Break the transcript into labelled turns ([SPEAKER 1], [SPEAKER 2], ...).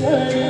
[SPEAKER 1] say.